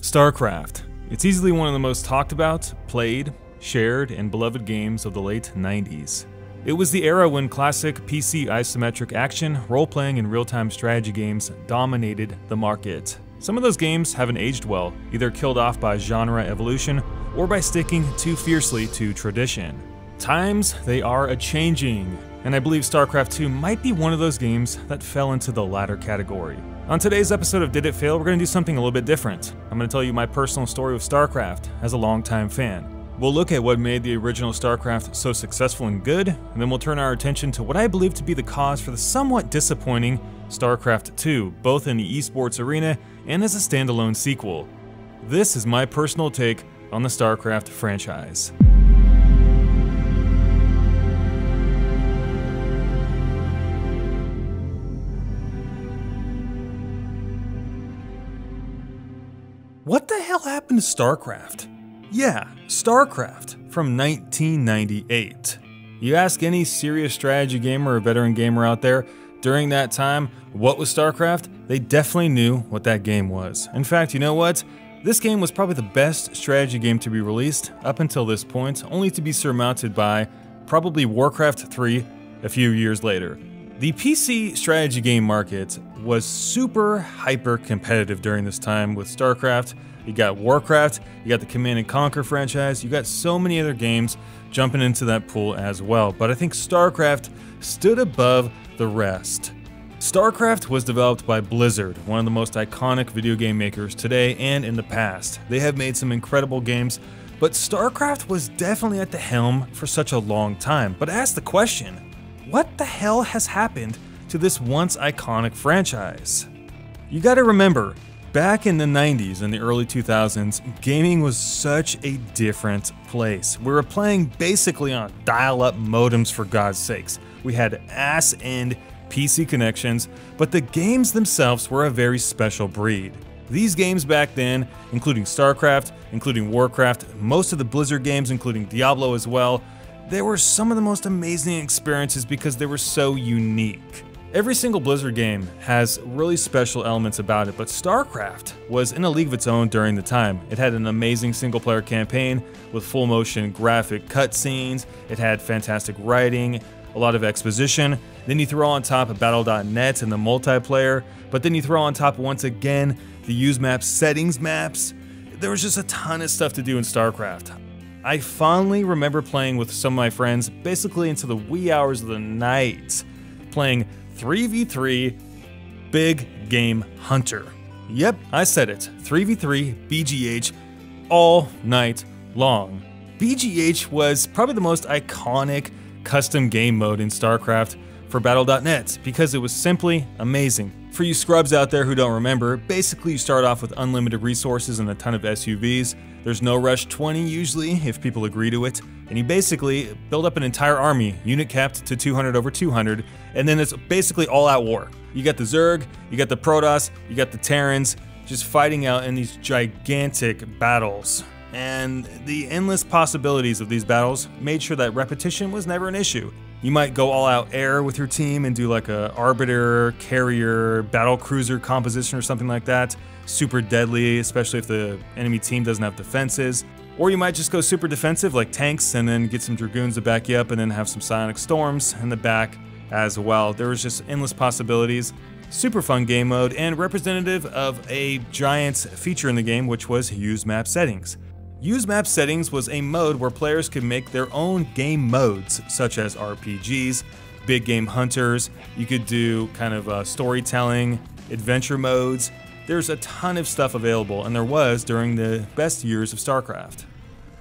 StarCraft. It's easily one of the most talked about, played, shared, and beloved games of the late 90s. It was the era when classic PC isometric action, role playing, and real time strategy games dominated the market. Some of those games haven't aged well, either killed off by genre evolution or by sticking too fiercely to tradition. Times, they are a changing, and I believe StarCraft 2 might be one of those games that fell into the latter category. On today's episode of Did It Fail, we're going to do something a little bit different. I'm going to tell you my personal story with StarCraft as a longtime fan. We'll look at what made the original StarCraft so successful and good, and then we'll turn our attention to what I believe to be the cause for the somewhat disappointing StarCraft 2, both in the esports arena and as a standalone sequel. This is my personal take on the StarCraft franchise. What the hell happened to StarCraft? Yeah, StarCraft from 1998. You ask any serious strategy gamer or veteran gamer out there during that time what was StarCraft, they definitely knew what that game was. In fact, you know what? This game was probably the best strategy game to be released up until this point, only to be surmounted by probably Warcraft 3 a few years later. The PC strategy game market was super hyper competitive during this time with StarCraft. You got Warcraft, you got the Command and Conquer franchise, you got so many other games jumping into that pool as well. But I think StarCraft stood above the rest. StarCraft was developed by Blizzard, one of the most iconic video game makers today and in the past. They have made some incredible games, but StarCraft was definitely at the helm for such a long time. But ask the question what the hell has happened to this once iconic franchise? You gotta remember, back in the 90s and the early 2000s, gaming was such a different place. We were playing basically on dial up modems for God's sakes. We had ass end PC connections, but the games themselves were a very special breed. These games back then, including StarCraft, including Warcraft, most of the Blizzard games, including Diablo as well, they were some of the most amazing experiences because they were so unique. Every single Blizzard game has really special elements about it, but StarCraft was in a league of its own during the time. It had an amazing single player campaign with full motion graphic cutscenes, it had fantastic writing, a lot of exposition. Then you throw on top of Battle.net and the multiplayer, but then you throw on top once again the use map settings maps. There was just a ton of stuff to do in StarCraft. I fondly remember playing with some of my friends basically into the wee hours of the night, playing 3v3 Big Game Hunter. Yep, I said it 3v3 BGH all night long. BGH was probably the most iconic custom game mode in StarCraft for Battle.net because it was simply amazing. For you scrubs out there who don't remember, basically you start off with unlimited resources and a ton of SCVs. There's no rush 20 usually, if people agree to it, and you basically build up an entire army, unit capped to 200 over 200, and then it's basically all out war. You got the Zerg, you got the Protoss, you got the Terrans, just fighting out in these gigantic battles. And the endless possibilities of these battles made sure that repetition was never an issue. You might go all out air with your team and do like a arbiter, carrier, battle cruiser composition or something like that. Super deadly, especially if the enemy team doesn't have defenses. Or you might just go super defensive like tanks and then get some dragoons to back you up and then have some psionic storms in the back as well. There was just endless possibilities. Super fun game mode and representative of a giant feature in the game which was use map settings. Use Map Settings was a mode where players could make their own game modes, such as RPGs, big game hunters, you could do kind of uh, storytelling, adventure modes. There's a ton of stuff available, and there was during the best years of StarCraft.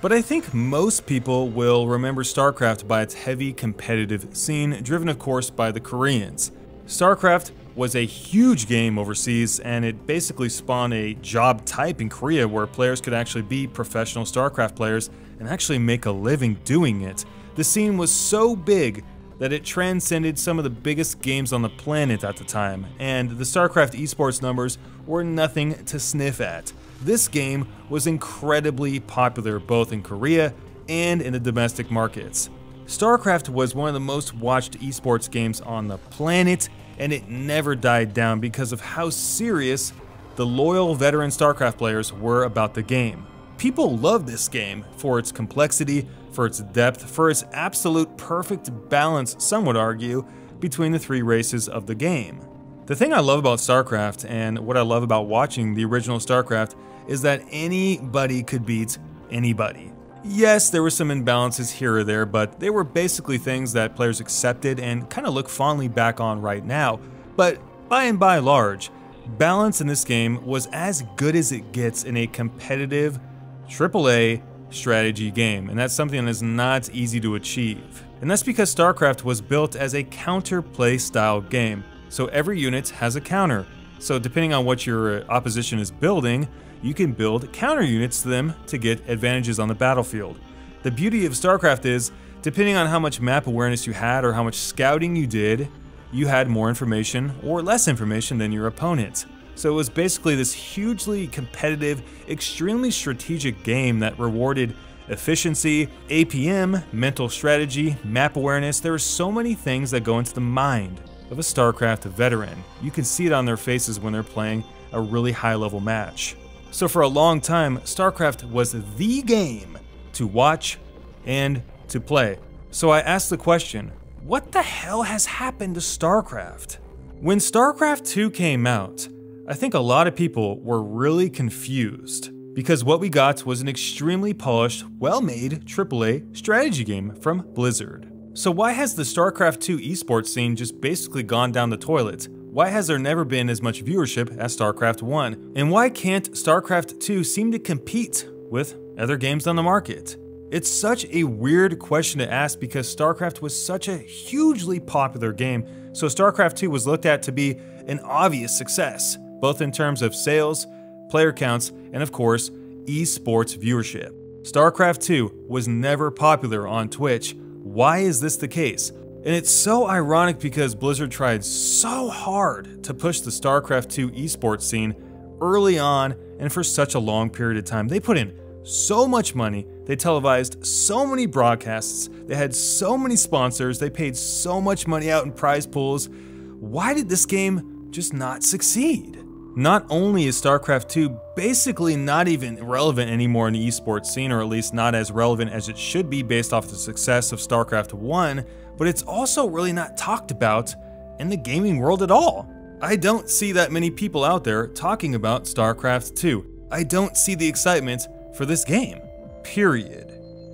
But I think most people will remember StarCraft by its heavy competitive scene, driven of course by the Koreans. StarCraft was a huge game overseas, and it basically spawned a job type in Korea where players could actually be professional StarCraft players and actually make a living doing it. The scene was so big that it transcended some of the biggest games on the planet at the time, and the StarCraft esports numbers were nothing to sniff at. This game was incredibly popular both in Korea and in the domestic markets. StarCraft was one of the most watched esports games on the planet, and it never died down because of how serious the loyal veteran StarCraft players were about the game. People love this game for its complexity, for its depth, for its absolute perfect balance, some would argue, between the three races of the game. The thing I love about StarCraft and what I love about watching the original StarCraft is that anybody could beat anybody. Yes, there were some imbalances here or there, but they were basically things that players accepted and kind of look fondly back on right now. But by and by large, balance in this game was as good as it gets in a competitive AAA strategy game, and that's something that is not easy to achieve. And that's because StarCraft was built as a counterplay style game, so every unit has a counter. So depending on what your uh, opposition is building, you can build counter units to them to get advantages on the battlefield. The beauty of StarCraft is, depending on how much map awareness you had or how much scouting you did, you had more information or less information than your opponent. So it was basically this hugely competitive, extremely strategic game that rewarded efficiency, APM, mental strategy, map awareness. There are so many things that go into the mind of a StarCraft veteran. You can see it on their faces when they're playing a really high level match. So for a long time, StarCraft was the game to watch and to play. So I asked the question, what the hell has happened to StarCraft? When StarCraft 2 came out, I think a lot of people were really confused because what we got was an extremely polished, well-made AAA strategy game from Blizzard. So why has the StarCraft 2 esports scene just basically gone down the toilet? Why has there never been as much viewership as StarCraft 1? And why can't StarCraft 2 seem to compete with other games on the market? It's such a weird question to ask because StarCraft was such a hugely popular game, so StarCraft 2 was looked at to be an obvious success both in terms of sales, player counts, and of course, esports viewership. StarCraft 2 was never popular on Twitch. Why is this the case? And it's so ironic because Blizzard tried so hard to push the StarCraft 2 esports scene early on and for such a long period of time. They put in so much money, they televised so many broadcasts, they had so many sponsors, they paid so much money out in prize pools. Why did this game just not succeed? Not only is StarCraft 2 basically not even relevant anymore in the esports scene, or at least not as relevant as it should be based off the success of StarCraft 1, but it's also really not talked about in the gaming world at all. I don't see that many people out there talking about StarCraft 2. I don't see the excitement for this game. Period.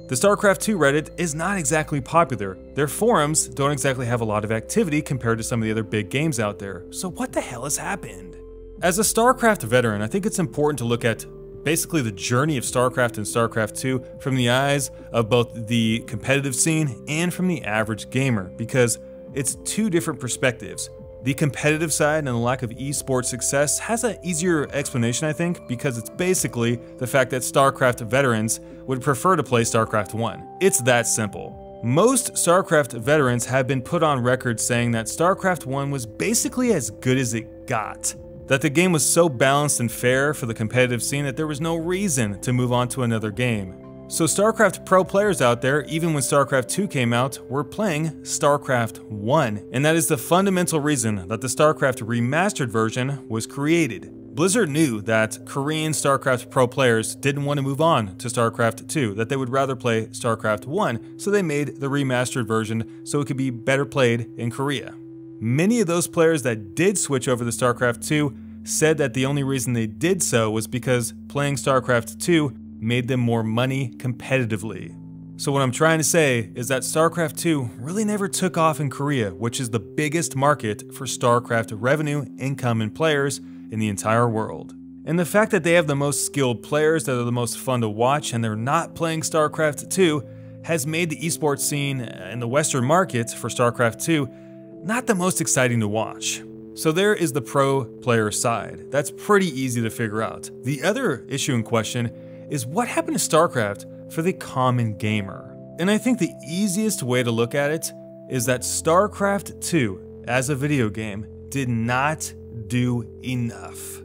The StarCraft 2 Reddit is not exactly popular. Their forums don't exactly have a lot of activity compared to some of the other big games out there. So what the hell has happened? As a StarCraft veteran, I think it's important to look at basically the journey of StarCraft and StarCraft 2 from the eyes of both the competitive scene and from the average gamer, because it's two different perspectives. The competitive side and the lack of esports success has an easier explanation, I think, because it's basically the fact that StarCraft veterans would prefer to play StarCraft 1. It's that simple. Most StarCraft veterans have been put on record saying that StarCraft 1 was basically as good as it got that the game was so balanced and fair for the competitive scene that there was no reason to move on to another game. So StarCraft Pro players out there, even when StarCraft 2 came out, were playing StarCraft 1, and that is the fundamental reason that the StarCraft remastered version was created. Blizzard knew that Korean StarCraft Pro players didn't want to move on to StarCraft 2, that they would rather play StarCraft 1, so they made the remastered version so it could be better played in Korea. Many of those players that did switch over to StarCraft 2 said that the only reason they did so was because playing StarCraft 2 made them more money competitively. So, what I'm trying to say is that StarCraft 2 really never took off in Korea, which is the biggest market for StarCraft revenue, income, and players in the entire world. And the fact that they have the most skilled players that are the most fun to watch and they're not playing StarCraft 2 has made the esports scene in the Western market for StarCraft 2 not the most exciting to watch. So there is the pro player side. That's pretty easy to figure out. The other issue in question is what happened to StarCraft for the common gamer? And I think the easiest way to look at it is that StarCraft 2 as a video game did not do enough.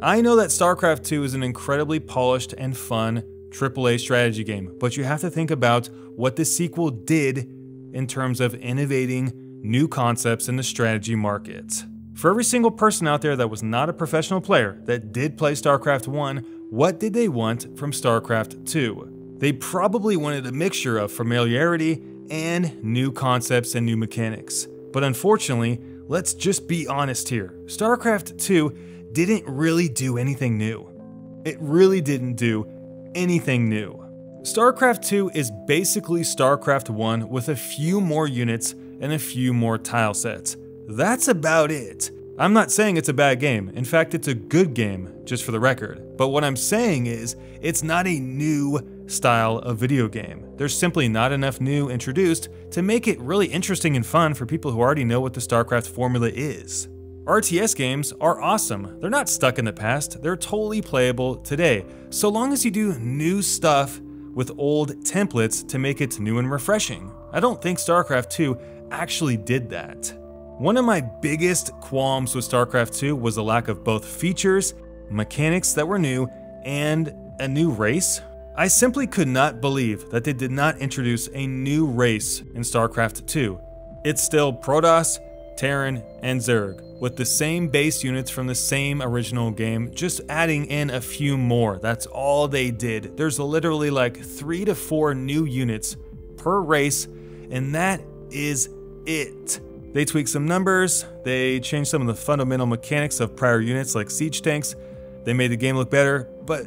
I know that StarCraft 2 is an incredibly polished and fun AAA strategy game, but you have to think about what the sequel did in terms of innovating new concepts in the strategy market. For every single person out there that was not a professional player that did play StarCraft 1, what did they want from StarCraft 2? They probably wanted a mixture of familiarity and new concepts and new mechanics. But unfortunately, let's just be honest here StarCraft 2 didn't really do anything new. It really didn't do anything new. StarCraft 2 is basically StarCraft 1 with a few more units and a few more tile sets. That's about it. I'm not saying it's a bad game. In fact, it's a good game, just for the record. But what I'm saying is, it's not a new style of video game. There's simply not enough new introduced to make it really interesting and fun for people who already know what the StarCraft formula is. RTS games are awesome. They're not stuck in the past, they're totally playable today, so long as you do new stuff with old templates to make it new and refreshing. I don't think StarCraft 2 actually did that. One of my biggest qualms with StarCraft 2 was the lack of both features, mechanics that were new, and a new race. I simply could not believe that they did not introduce a new race in StarCraft 2. It's still Protoss, Terran, and Zerg, with the same base units from the same original game, just adding in a few more. That's all they did. There's literally like three to four new units per race, and that is it. They tweaked some numbers, they changed some of the fundamental mechanics of prior units like siege tanks, they made the game look better, but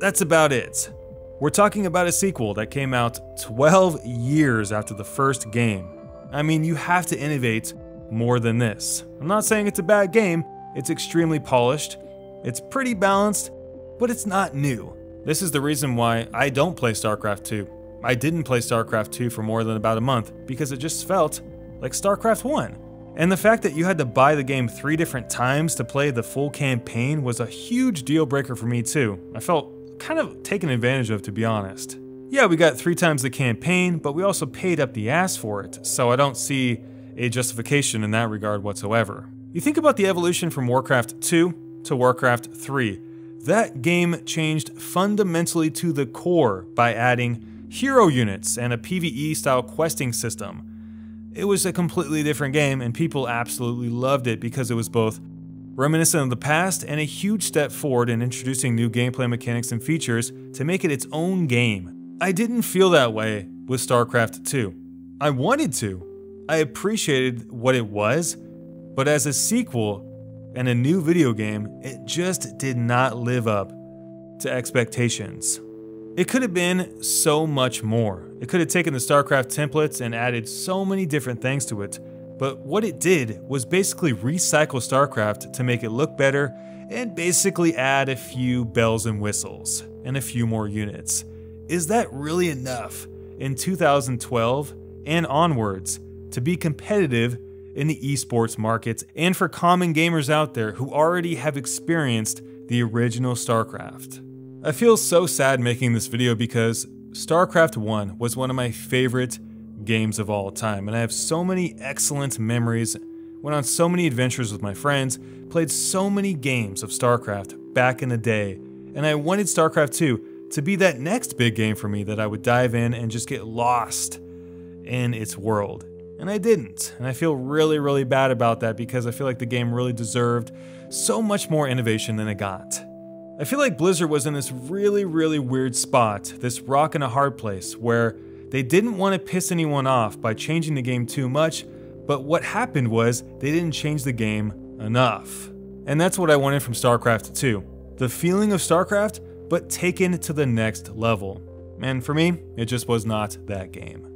that's about it. We're talking about a sequel that came out 12 years after the first game. I mean, you have to innovate more than this. I'm not saying it's a bad game, it's extremely polished, it's pretty balanced, but it's not new. This is the reason why I don't play StarCraft 2. I didn't play StarCraft 2 for more than about a month because it just felt like StarCraft 1. And the fact that you had to buy the game three different times to play the full campaign was a huge deal breaker for me too. I felt kind of taken advantage of to be honest. Yeah, we got three times the campaign, but we also paid up the ass for it, so I don't see a justification in that regard whatsoever. You think about the evolution from Warcraft 2 to Warcraft 3. That game changed fundamentally to the core by adding hero units and a PvE style questing system. It was a completely different game, and people absolutely loved it because it was both reminiscent of the past and a huge step forward in introducing new gameplay mechanics and features to make it its own game. I didn't feel that way with StarCraft 2. I wanted to. I appreciated what it was, but as a sequel and a new video game, it just did not live up to expectations. It could have been so much more. It could have taken the StarCraft templates and added so many different things to it, but what it did was basically recycle StarCraft to make it look better and basically add a few bells and whistles and a few more units. Is that really enough in 2012 and onwards to be competitive in the esports markets and for common gamers out there who already have experienced the original StarCraft? I feel so sad making this video because StarCraft 1 was one of my favorite games of all time, and I have so many excellent memories, went on so many adventures with my friends, played so many games of StarCraft back in the day, and I wanted StarCraft 2 to be that next big game for me that I would dive in and just get lost in its world. And I didn't, and I feel really, really bad about that because I feel like the game really deserved so much more innovation than it got. I feel like Blizzard was in this really, really weird spot, this rock and a hard place, where they didn't want to piss anyone off by changing the game too much, but what happened was they didn't change the game enough. And that's what I wanted from StarCraft 2. The feeling of StarCraft, but taken to the next level. And for me, it just was not that game.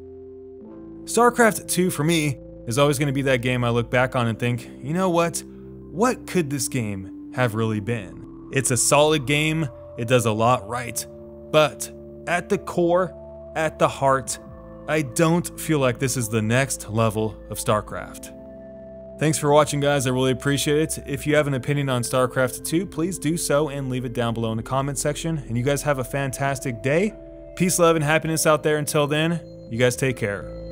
StarCraft 2 for me is always going to be that game I look back on and think, you know what? What could this game have really been? It's a solid game, it does a lot right, but at the core, at the heart, I don't feel like this is the next level of StarCraft. Thanks for watching, guys. I really appreciate it. If you have an opinion on StarCraft 2, please do so and leave it down below in the comment section. And you guys have a fantastic day. Peace, love, and happiness out there. Until then, you guys take care.